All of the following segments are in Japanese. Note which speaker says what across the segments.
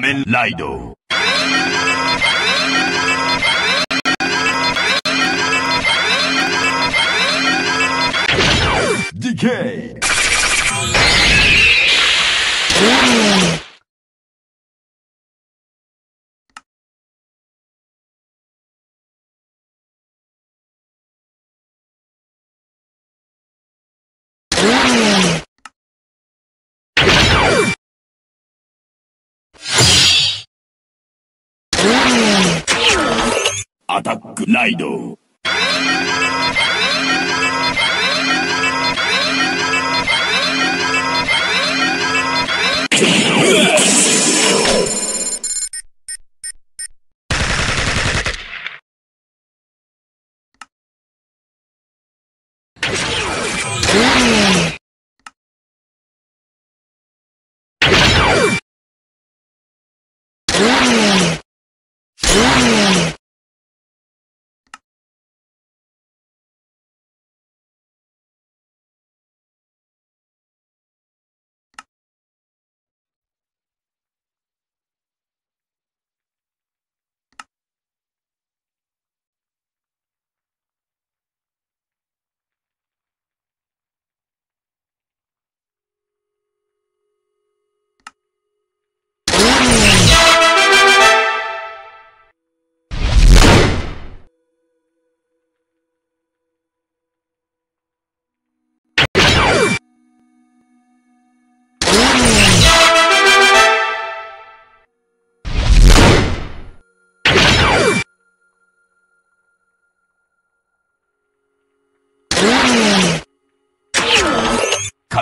Speaker 1: 仮面ライドデアタックライド。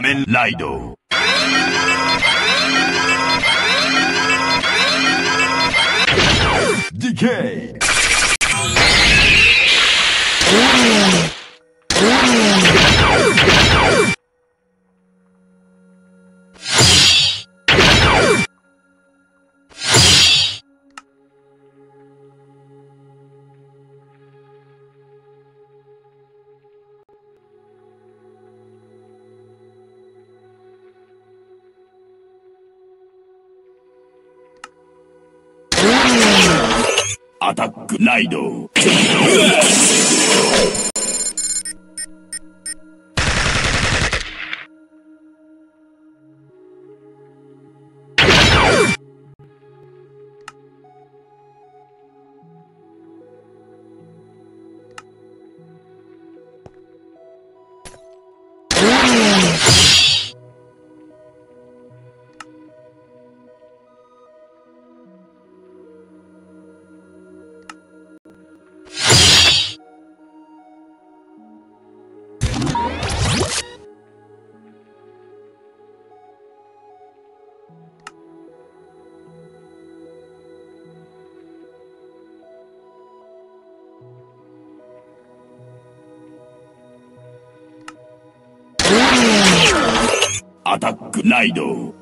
Speaker 1: 仮面ライドデライド。アタックライド。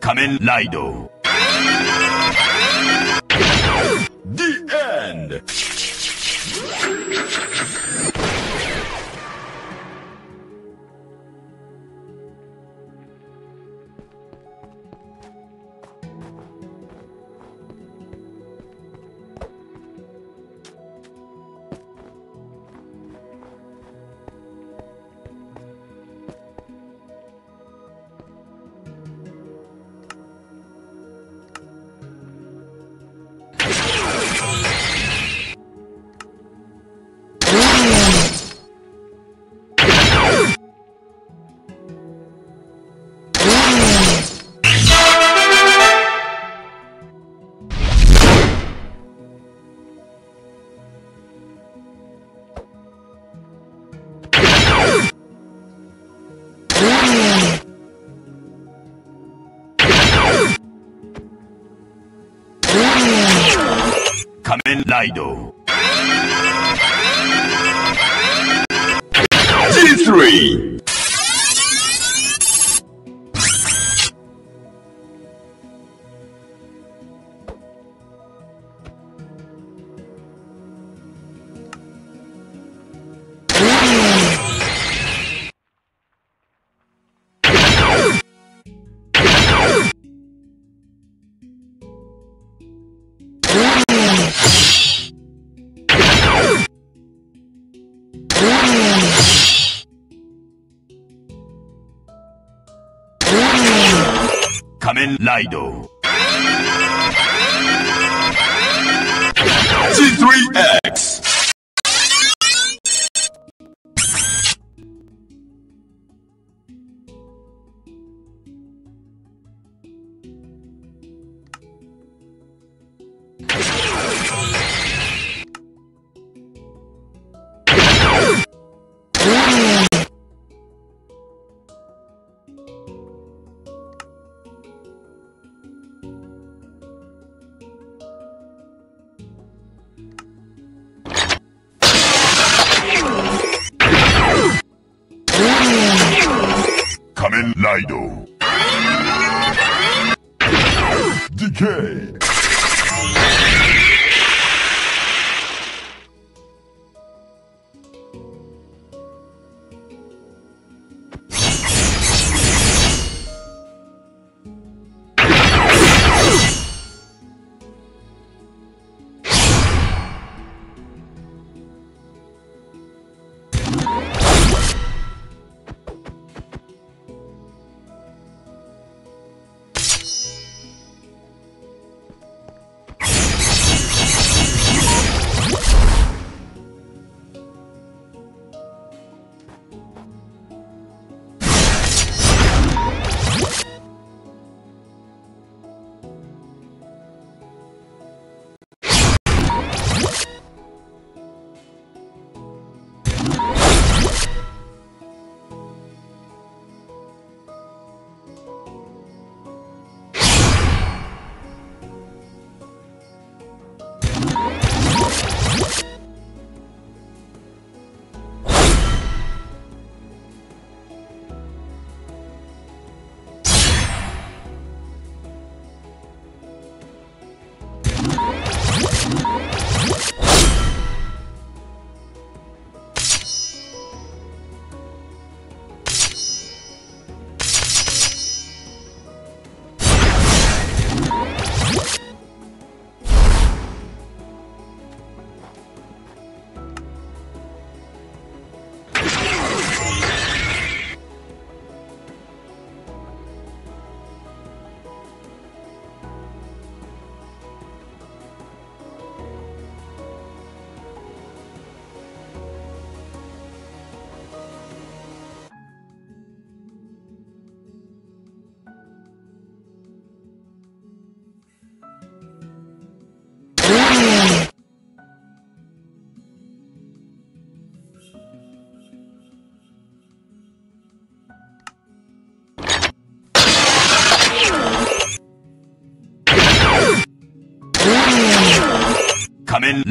Speaker 1: 仮面ライド。ライド仮面ライド G3X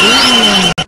Speaker 1: Yeah.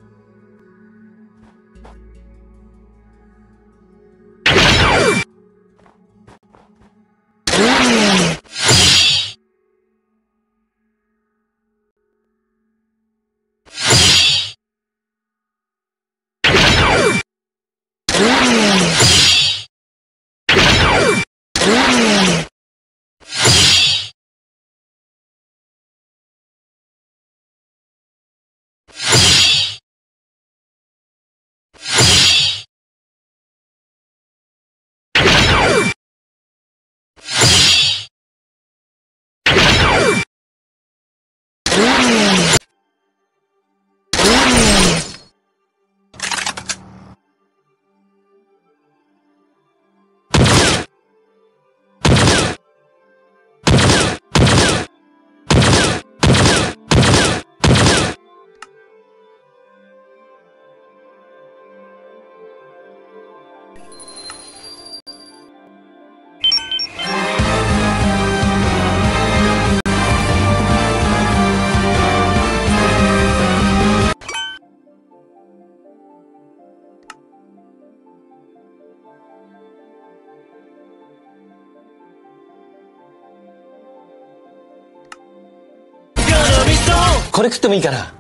Speaker 2: これ食ってもいいかな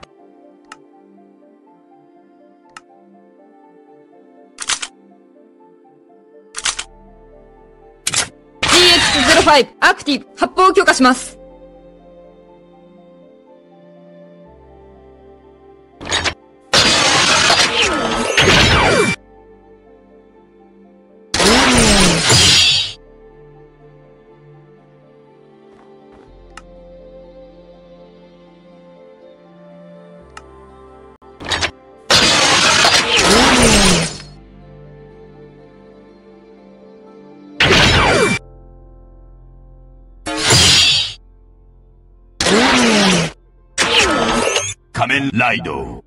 Speaker 3: アクティブ発砲を許可します。
Speaker 1: 仮面ライド。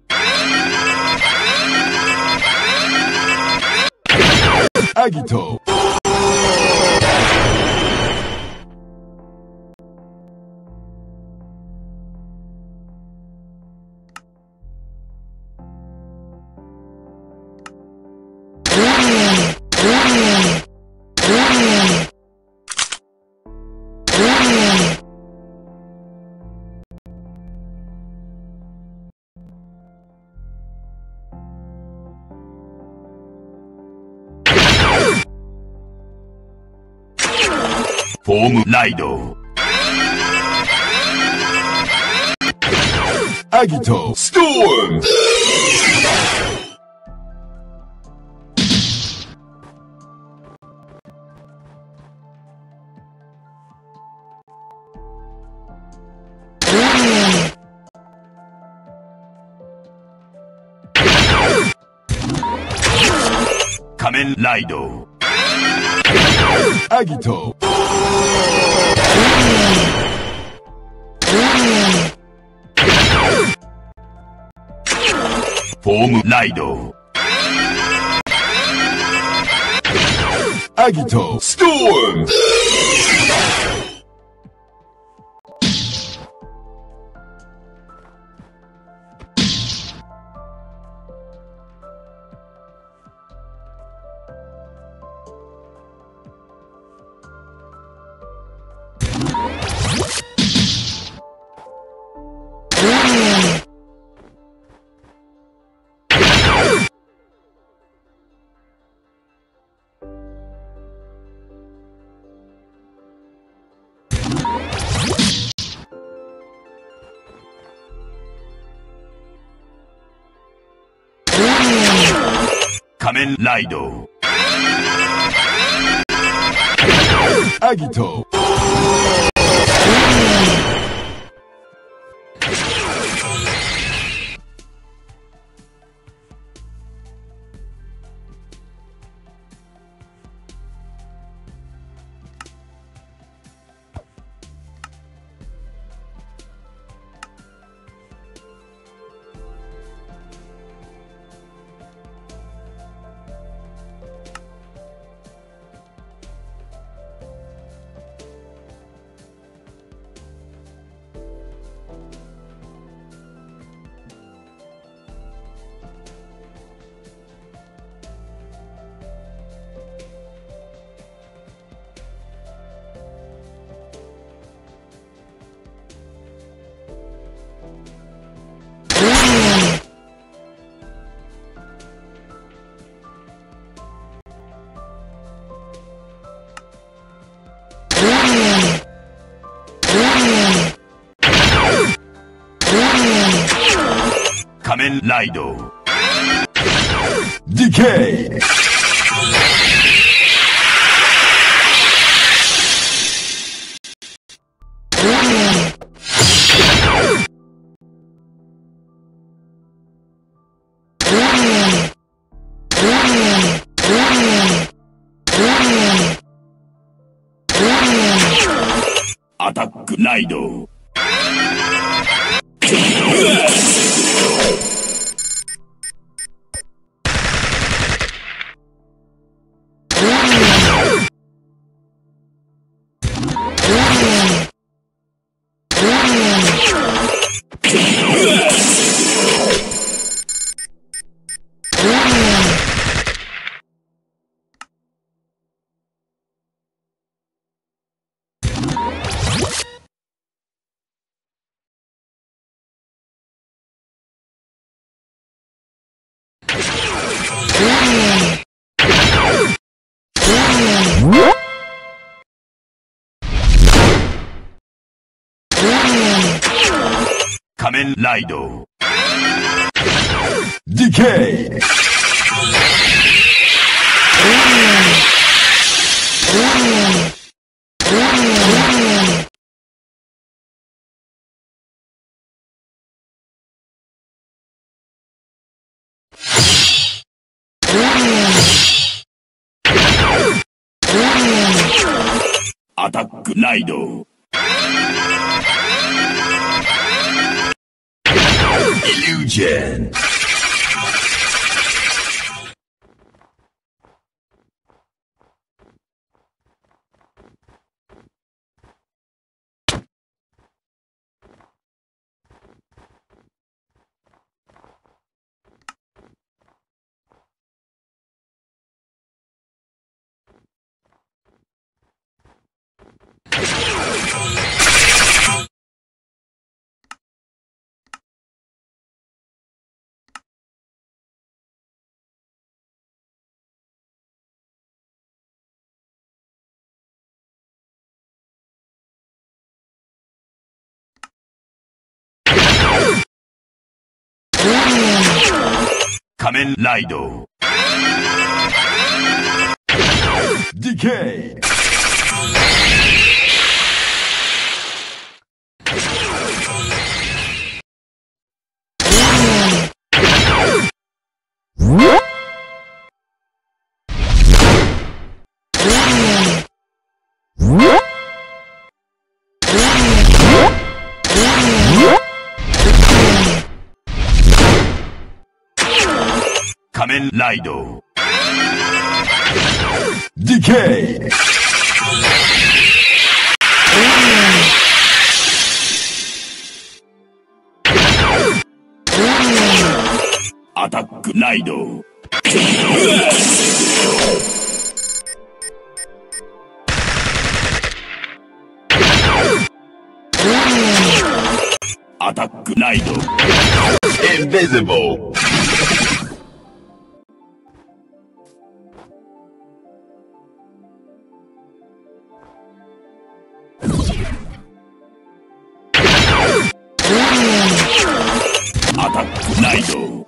Speaker 1: アギト。フォームライド。アギトストーム仮面ライド。アギトフォームライドアギトストーム仮面ライド。アギト。ライド。ディケイ。アタックライド。仮面ライド。ディケイアタックライド。イ仮面ライド。DK! 仮面ライド。ディケイアタックライド。アタックライド。Invisible. アタックライド。